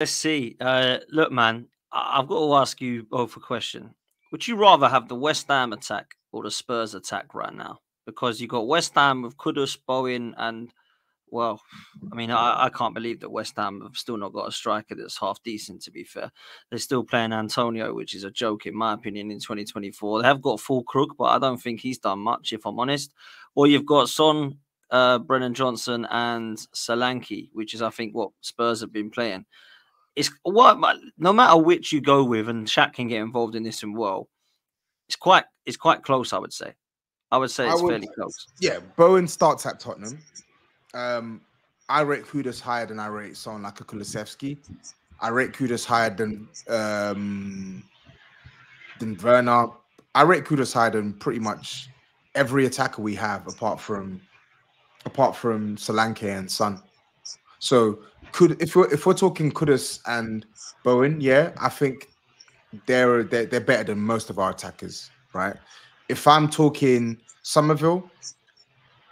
Let's see. Uh, look, man, I- I've got to ask you both a question. Would you rather have the West Ham attack or the Spurs attack right now? Because you've got West Ham with Kudus, Bowen, and well, I mean, I, I can't believe that West Ham have still not got a striker that's half decent. To be fair, they're still playing Antonio, which is a joke in my opinion. In 2024, they have got Füllkrug, but I don't think he's done much, if I'm honest. Or you've got Son, uh, Brennan Johnson, and Solanke, which is I think what Spurs have been playing. It's what no matter which you go with, and Shaq can get involved in this and well. It's quite it's quite close, I would say. I would say it's would- fairly close. Yeah, Bowen starts at Tottenham. Um, I rate Kudus higher than I rate someone like a Kulusevski. I rate Kudus higher than um, than Werner. I rate Kudus higher than pretty much every attacker we have, apart from apart from Solanke and Son. So, could if we're if we're talking Kudus and Bowen, yeah, I think they're they're, they're better than most of our attackers, right? If I'm talking Summerville,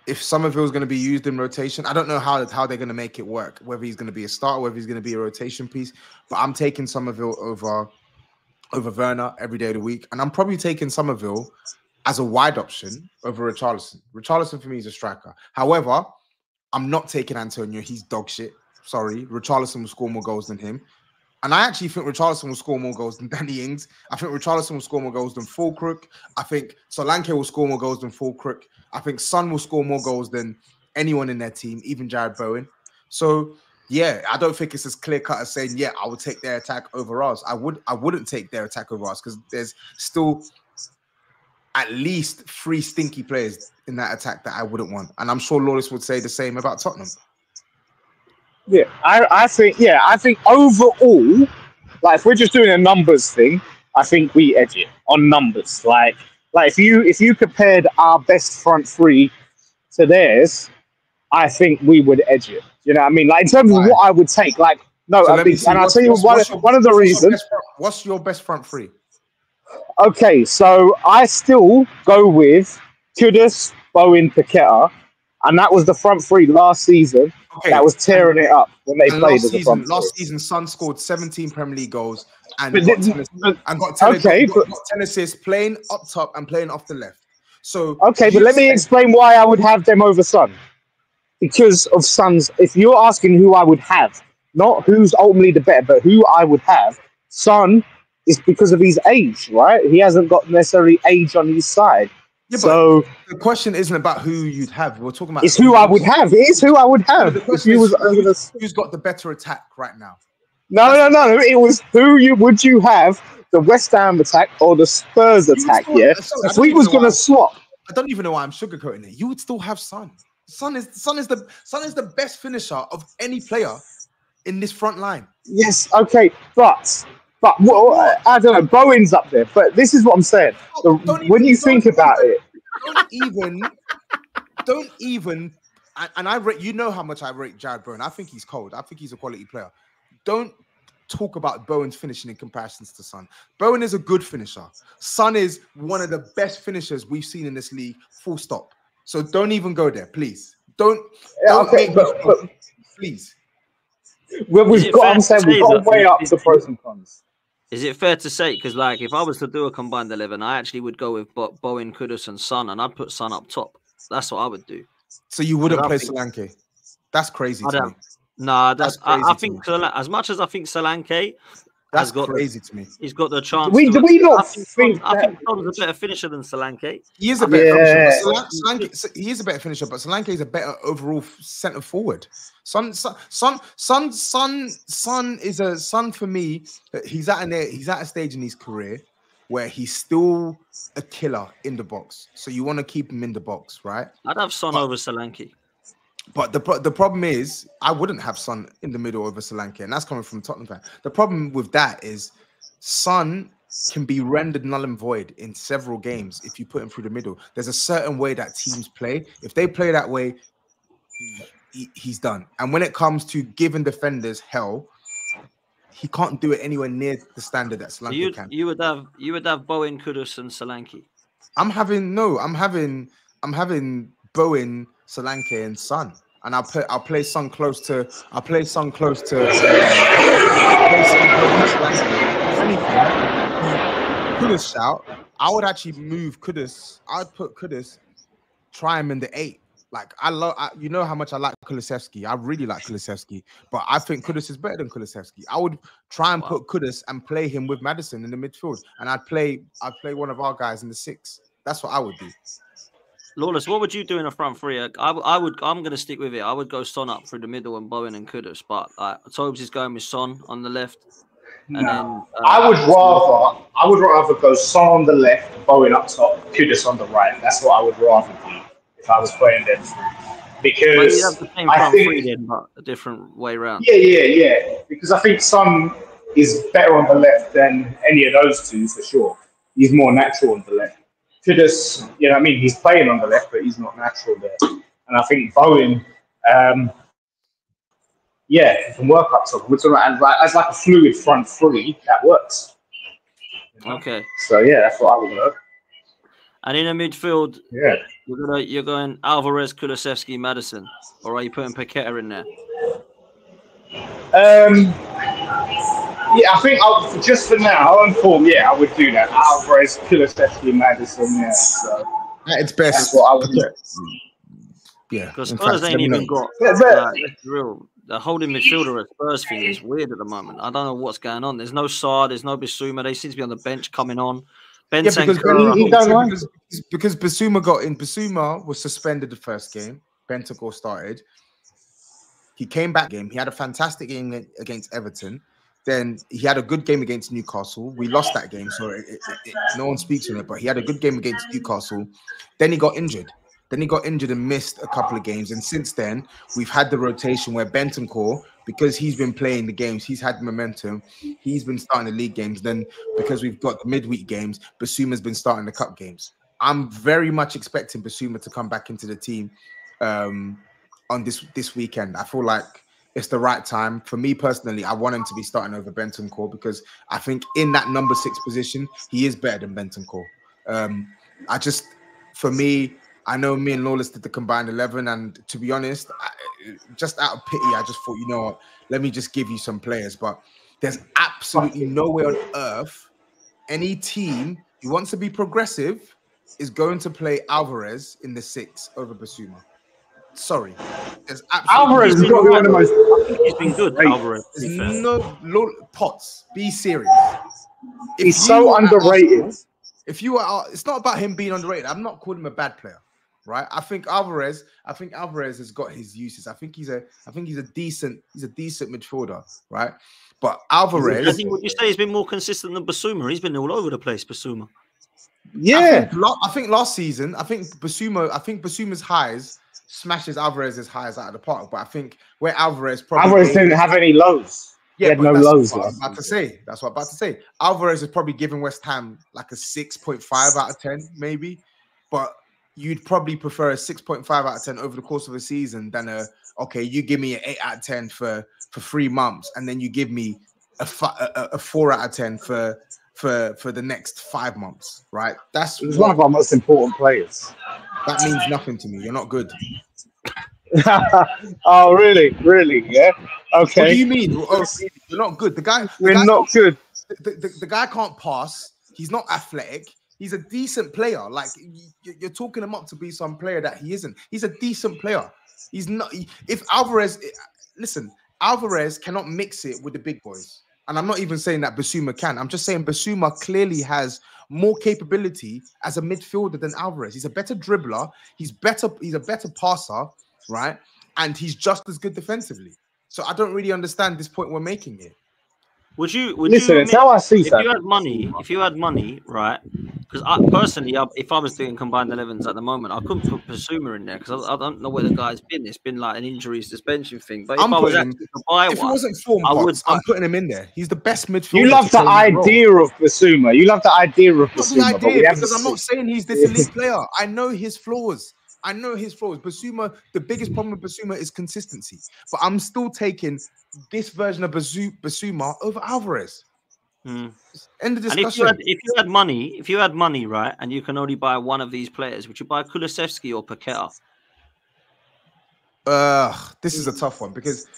if Summerville's going to be used in rotation, I don't know how how they're going to make it work. Whether he's going to be a starter, whether he's going to be a rotation piece. But I'm taking Summerville over over Werner every day of the week, and I'm probably taking Summerville as a wide option over Richarlison. Richarlison for me is a striker. However, I'm not taking Antonio. He's dog shit. Sorry, Richarlison will score more goals than him. And I actually think Richarlison will score more goals than Danny Ings. I think Richarlison will score more goals than Füllkrug. I think Solanke will score more goals than Füllkrug. I think Son will score more goals than anyone in their team, even Jarrod Bowen. So yeah, I don't think it's as clear cut as saying, yeah, I would take their attack over ours. I would I wouldn't take their attack over ours because there's still at least three stinky players in that attack that I wouldn't want. And I'm sure Lawless would say the same about Tottenham. Yeah, I, I think yeah, I think overall, like if we're just doing a numbers thing, I think we edge it on numbers. Like like if you if you compared our best front three to theirs, I think we would edge it. You know what I mean? Like in terms of what I would take, like no, So I think, and I'll tell you one, your- one of the reasons. What's your best front three? Okay, so I still go with Kudus, Bowen, Paqueta, and that was the front three last season. Okay, That was tearing it up when they and played last as a season, last three. season, Son scored 17 Premier League goals and But got, 10, but- and got 10, okay, got, but- got 10 assists playing up top and playing off the left. So Okay, but let me explain why I would have them over Son. Because of Son's, if you're asking who I would have, not who's ultimately the better, but who I would have, Son is because of his age, right? He hasn't got necessarily age on his side. Yeah, but so the question isn't about who you'd have. We're talking about it's who I would have. It is who I would have. the If you was who's, who's got the better attack right now? no, no, no. It was who you would you have the West Ham attack or the Spurs attack? still- Yeah. sorry, If we was gonna why- swap, I don't even know why I'm sugarcoating it. You would still have Son. Son is Son is the Son is the best finisher of any player in this front line. Yes, okay, but but well, I- I don't know. Bowen's up there, but this is what I'm saying. Oh, the, Don't even- when you don't think even- about it, Don't even, don't even, and, and I rate. You know how much I rate Jarrod Bowen. I think he's cold. I think he's a quality player. Don't talk about Bowen's finishing in comparisons to Son. Bowen is a good finisher. Son is one of the best finishers we've seen in this league. Full stop. So don't even go there, please. Don't. Yeah, don't okay, but, but please. we- Is we've got. fair I'm saying we've got to weigh up is- the pros and cons. Is it fair to say? Because like, if I was to do a combined eleven, I actually would go with Bo- Bowen, Kudus, and Son, and I'd put Son up top. That's what I would do. So you wouldn't play think- Solanke. That's crazy I to don't- me. Nah, That's that's, I, I think. As much as I think Solanke That's has got the, crazy to me. he's got the chance. We- to do we not I think, think Son- I think Son's a better finisher than Solanke. He is a better Yeah. finisher. But Solanke, he is a better finisher, but Solanke is a better overall centre forward. Son, son, son, son, son, son is a son for me. He's at an he's at a stage in his career where he's still a killer in the box. So you want to keep him in the box, right? I'd have Son But- over Solanke. But the the problem is, I wouldn't have Son in the middle over Solanke, and that's coming from Tottenham fan. The problem with that is, Son can be rendered null and void in several games if you put him through the middle. There's a certain way that teams play. If they play that way, he- he's done. And when it comes to giving defenders hell, he can't do it anywhere near the standard that Solanke You can. you would have you would have Bowen, Kudus, and Solanke. I'm having no, I'm having I'm having Bowen, Solanke, and Son. And I'll play I'll play Son close to I'll play Son close to. Play Son close to anything, Kudus shout. I would actually move Kudus. I'd put Kudus, try him in the eight. Like I love, I, you know how much I like Kulusevski. I really like Kulusevski, but I think Kudus is better than Kulusevski. I would try and Wow. put Kudus and play him with Maddison in the midfield, and I'd play, I'd play one of our guys in the six. That's what I would do. Lawless, what would you do in a front three? I, I would. I'm going to stick with it. I would go Son up through the middle and Bowen and Kudus, but uh, Tobs is going with Son on the left, and No. then uh, I would rather I would rather go Son on the left, Bowen up top, Kudus on the right. That's what I would rather do if I was playing them Because you have the same I think- three then, but a different way round. yeah, yeah, yeah. Because I think Son is better on the left than any of those two for sure. He's more natural on the left. Kudus, you know I mean? He's playing on the left, but he's not natural there. And I think Bowen, um, yeah, he can work up top. We're talking about as like, as like a fluid front three, that works. You know? Okay. So yeah, that's what I would work. And in the midfield, Yeah. you're gonna you're going Alvarez, Kulusevski, Maddison, or are you putting Paqueta in there? Um, yeah, I think I'll, just for now, on form, yeah, I would do that. Alvarez, Kulusevski, Maddison, yeah. So At its best, that's what I would do. Yeah, Because in Spurs fact, ain't let me even know. got Yeah, but- like, real. The holding midfielder at Spurs thing is weird at the moment. I don't know what's going on. There's no Sarr, there's no Bissouma. They seem to be on the bench coming on. Ben Yeah, because, Sankara, he- he don't like- because, because Bissouma got in. Bissouma was suspended the first game. Bentancur started. He came back game. He had a fantastic game against Everton. Then he had a good game against Newcastle. We lost that game, so it, it- it- no one speaks on it. But he had a good game against Newcastle. Then he got injured. Then he got injured and missed a couple of games. And since then, we've had the rotation where Bentancur, because he's been playing the games, he's had momentum. He's been starting the league games. Then because we've got the midweek games, Bissouma's been starting the cup games. I'm very much expecting Bissouma to come back into the team um, on this this weekend. I feel like it's the right time for me personally. I want him to be starting over Benton Bentancur because I think in that number six position, he is better than Benton Bentancur. Um, I just, for me, I know me and Lawless did the combined eleven, and to be honest, I, just out of pity, I just thought, you know what, let me just give you some players. But there's absolutely no way on earth any team who wants to be progressive is going to play Alvarez in the six over Bissouma. Sorry, there's Alvarez has got to be one of the most. I think he's been good, Great. Alvarez. to be there's fair. no lo- Potts. Be serious. If He's so underrated. Arsenal, if you are, it's not about him being underrated. I'm not calling him a bad player, right? I think Alvarez. I think Alvarez has got his uses. I think he's a. I think he's a decent. He's a decent midfielder, right? But Alvarez. I Alvarez. think would you say he's been more consistent than Bissouma? He's been all over the place, Bissouma. I Yeah. think, I think last season, I think Bissouma, I think Bissouma's highs smashes Alvarez's highs out of the park. But I think where Alvarez probably Alvarez didn't have any lows. yeah, no that's lows what I'm last about to say. That's what I'm about to say. Alvarez is probably giving West Ham like a six point five out of ten, maybe. But you'd probably prefer a six point five out of ten over the course of a season than a okay. You give me an eight out of ten for for three months, and then you give me a, a, a- four out of ten for for for the next five months, right? That's one of our most important players. That means nothing to me. You're not good. oh, really? Really? Yeah. Okay. What do you mean? Oh, you're not good. The guy, the We're guy not good. the, the, the guy can't pass. He's not athletic. He's a decent player. Like you're talking him up to be some player that he isn't. He's a decent player. He's not. If Alvarez, eh, listen, Alvarez cannot mix it with the big boys. And I'm not even saying that Bissouma can. I'm just saying Bissouma clearly has more capability as a midfielder than Alvarez. He's a better dribbler. He's better. He's a better passer, right? And he's just as good defensively. So I don't really understand this point we're making here. Would you? Would Listen, you it's how I see if you had money, if you had money, right? Because I personally, I, if I was doing combined 11s at the moment, I couldn't put Bissouma in there because I, I don't know where the guy's been. It's been like an injury suspension thing. But if I'm i was putting- actually to buy If it wasn't form I would. I'm buy- putting him in there. He's the best midfielder. You love to the play his role. idea of Bissouma. You love the idea of not the Bissouma, idea because I'm not saying he's this elite player. I know his flaws. I know his flaws. Bissouma, the biggest problem with Bissouma is consistency. But I'm still taking this version of Basu- Bissouma over Alvarez. Hmm. End of discussion. and if you had if you had money, if you had money, right, and you can only buy one of these players, would you buy Kulusevski or Paqueta? Uh, this is a tough one because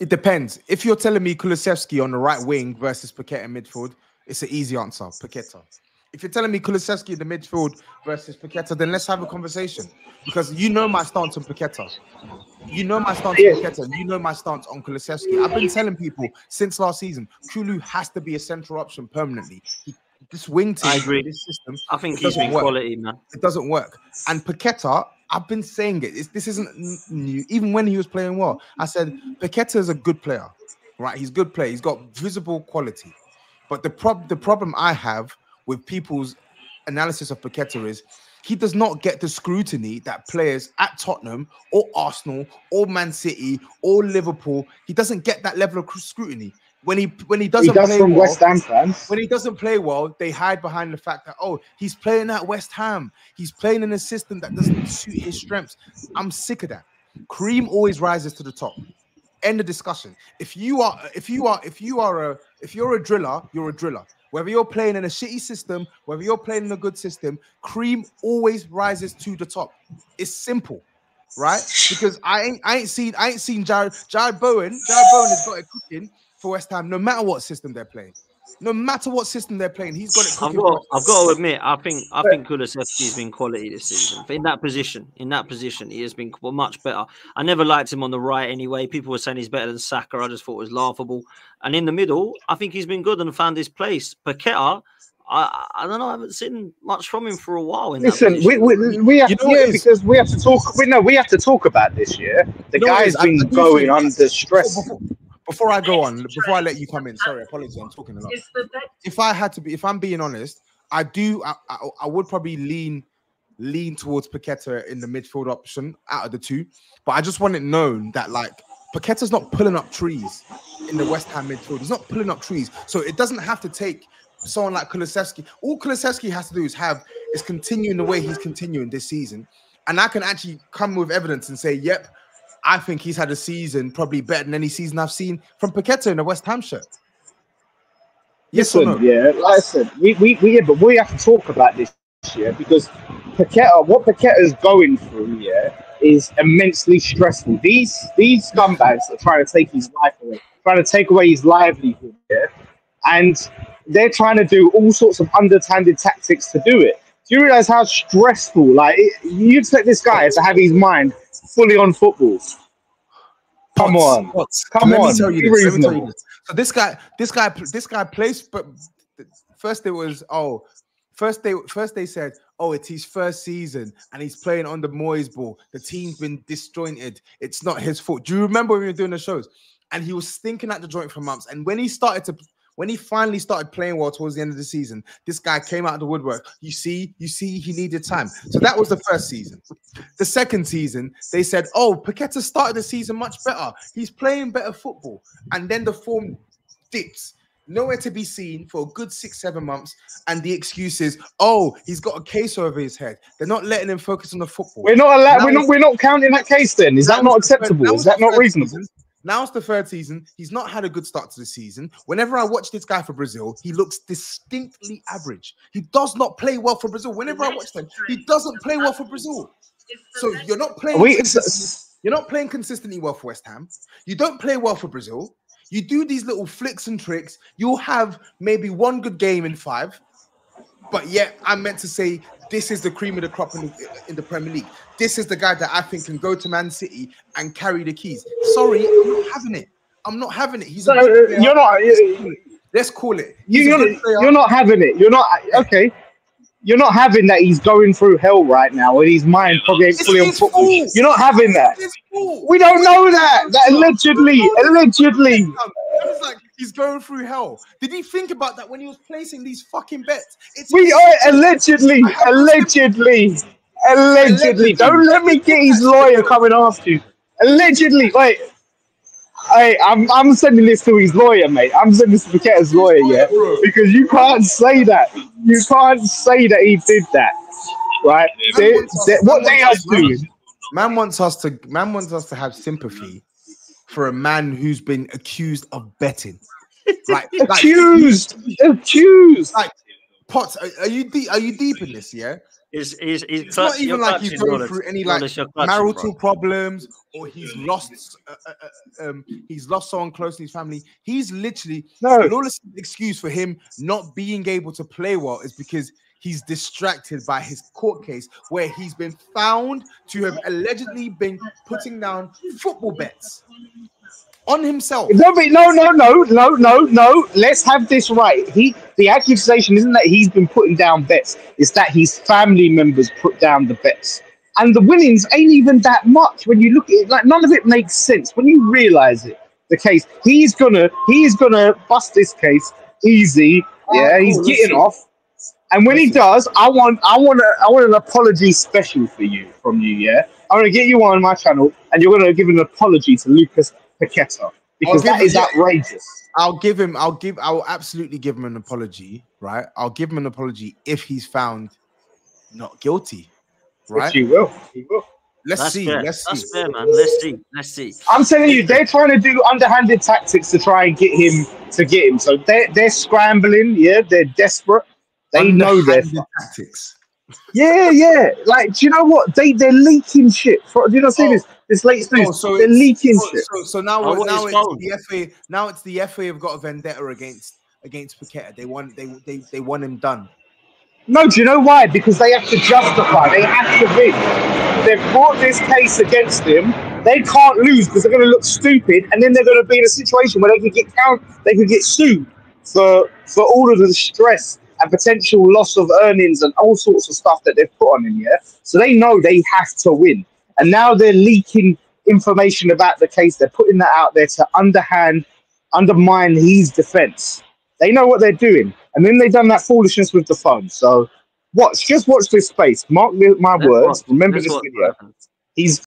it depends. If you're telling me Kulusevski on the right wing versus Paqueta in midfield, it's an easy answer. Paqueta. If you're telling me Kulusevski in the midfield versus Paqueta, then let's have a conversation because you know my stance on Paqueta. You know my stance Yeah. on Paqueta. You know my stance on Kulusevski. I've been telling people since last season, Kulu has to be a central option permanently. He, this wing team, I agree. this system, I think It he's doesn't been work. quality, man. it doesn't work. And Paqueta, I've been saying it. It's, this isn't new. Even when he was playing well, I said Paqueta is a good player, right? He's a good player. He's got visible quality. But the prob the problem I have with people's analysis of Paqueta is he does not get the scrutiny that players at Tottenham or Arsenal or Man City or Liverpool. He doesn't get that level of scrutiny when he when he doesn't he does play from well, West Ham fans. when he doesn't play well, they hide behind the fact that oh, he's playing at West Ham. He's playing in a system that doesn't suit his strengths. I'm sick of that. Cream always rises to the top. End of discussion. If you are, if you are, if you are a, if you're a driller, you're a driller. Whether you're playing in a shitty system, whether you're playing in a good system, cream always rises to the top. It's simple, right? Because I ain't, I ain't seen, I ain't seen Jarrod, Jarrod Bowen. Jarrod Bowen has got it cooking for West Ham, no matter what system they're playing. No matter what system they're playing, he's got it I've got, for. I've got to admit, I think, I think Kulusevski's been quality this season. In that position, in that position, he has been much better. I never liked him on the right anyway. People were saying he's better than Saka. I just thought it was laughable. And in the middle, I think he's been good and found his place. Paqueta, I, I don't know. I haven't seen much from him for a while. In Listen, that we, position. we, we have You know what yeah, because we have to talk. We know we have to talk about this year. The You know what it guy's is? I- been going under stress. Oh, Before, I go on, before I let you come in, sorry, apologies, I'm talking a lot. It's the best. If I had to be, if I'm being honest, I do, I, I, I would probably lean lean towards Paqueta in the midfield option out of the two. But I just want it known that like Paqueta's not pulling up trees in the West Ham midfield. He's not pulling up trees, so it doesn't have to take someone like Kulusevski. All Kulusevski has to do is have is continuing the way he's continuing this season, and I can actually come with evidence and say, "Yep, I think he's had a season probably better than any season I've seen from Paqueta in the West Ham shirt." Yes or Listen, no? yeah, like I said, we, we, we, yeah, but we have to talk about this year because Paqueta, what Paqueta is going through, yeah, is immensely stressful. These these scumbags are trying to take his life away, trying to take away his livelihood, yeah, and they're trying to do all sorts of underhanded tactics to do it. Do you realize how stressful? Like, it, you expect this guy to have his mind fully on football. Come on. Potts. Come let on, Me tell you this, let me tell you this. So this guy, this guy, this guy plays. But first it was oh, first they first they said oh it's his first season and he's playing on the Moyes ball. The team's been disjointed. It's not his fault. Do you remember when we were doing the shows? And he was stinking at the joint for months. And when he started to when he finally started playing well towards the end of the season, this guy came out of the woodwork. You see, you see, he needed time. So that was the first season. The second season, they said, "Oh, Paqueta started the season much better. He's playing better football." And then the form dips, nowhere to be seen for a good six, seven months. And the excuse is, "Oh, he's got a case over his head. They're not letting him focus on the football." We're not allowed. We're not. We're not counting that case. Then is that Now not it's the third- acceptable? now Is that not reasonable? season. Now it's the third season. He's not had a good start to the season. Whenever I watch this guy for Brazil, he looks distinctly average. He does not play well for Brazil. Whenever I watch them, he doesn't play well for Brazil. So you're not playing. We, you're not playing consistently well for West Ham. You don't play well for Brazil. You do these little flicks and tricks. You'll have maybe one good game in five, but yet I'm meant to say this is the cream of the crop in the, in the Premier League. This is the guy that I think can go to Man City and carry the keys. Sorry, I'm not having it. I'm not having it. He's good you're not. Let's call it. Let's call it. He's You, a you're, not having it. You're not okay. You're not having that. He's going through hell right now, and his mind probably ain't fully on football. fault. You're not having that. It's his fault. We don't know that. That allegedly, allegedly. He's going through hell. Did he think about that when he was placing these fucking bets? It's We are allegedly, allegedly, allegedly. Don't let me get his lawyer coming after you. Allegedly, wait. Hey, I'm I'm sending this to his lawyer, mate. I'm sending this to Paqueta's lawyer, yeah, because you can't say that. You can't say that he did that, right? They, they, what they are doing. Man wants us to man wants us to have sympathy for a man who's been accused of betting. Like, like Accused, accused. Potts, are, are you deep? Are you deep in this? Yeah. He's, he's, he's It's clutch- not even like he's clutching, going through any like Rolex, you're clutching, marital bro. problems or he's lost uh, uh, uh, um he's lost someone close to his family. He's literally No, Lawless' excuse for him not being able to play well is because he's distracted by his court case where he's been found to have allegedly been putting down football bets on himself. No, no, no, no, no, no, no. Let's have this right. He, the accusation isn't that he's been putting down bets; it's that his family members put down the bets, and the winnings ain't even that much. When you look at it, like none of it makes sense when you realize it. The case he's gonna, he's gonna bust this case easy. Oh, yeah, he's getting off. And when he does, I want, I want, a, I want an apology special for you from you. Yeah, I'm gonna get you on my channel, and you're gonna give an apology to Lucas Paqueta because give that it- is outrageous. I'll give him. I'll give. I'll absolutely give him an apology. Right. I'll give him an apology if he's found not guilty. Right. Which you will. He will. Let's That's see. fair. Let's That's see. fair, man. Let's see. Let's see. I'm telling you, they're trying to do underhanded tactics to try and get him to get him. So they're they're scrambling. Yeah, they're desperate. They know they're tactics. yeah, yeah. Like, do you know what? They they're leaking shit. For, do you not see Oh. this? This latest oh, news. Oh, so they're leaking so, shit. so, so now, Oh, what now it's phone? the FA. Now it's the FA have got a vendetta against against Paqueta. They want they they they want him done. No, do you know why? Because they have to justify. They have to win. They've brought this case against him. They can't lose because they're going to look stupid, and then they're going to be in a situation where they could get count. They could get sued for for all of the stress and potential loss of earnings and all sorts of stuff that they've put on him. Yeah, so they know they have to win, and now they're leaking information about the case. They're putting that out there to underhand undermine his defense. They know what they're doing, and then they've done that foolishness with the phone. So watch, just watch this space. Mark my words. Remember this video. He's